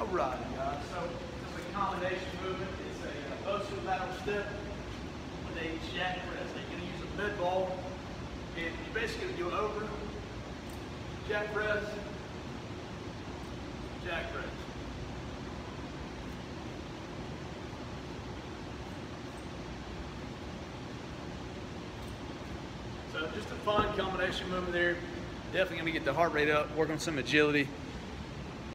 All right, guys. So it's a combination movement. It's a uh, posterior lateral step with a jack press. You're going to use a med ball, and you're basically going to do go over, jack press, jack press. So just a fun combination movement there. Definitely going to get the heart rate up, work on some agility.